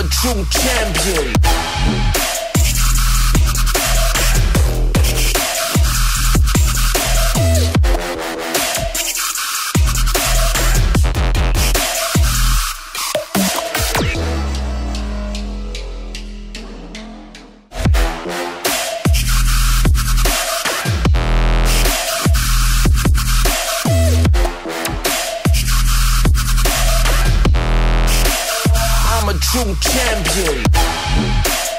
I'm a true champion. true champion.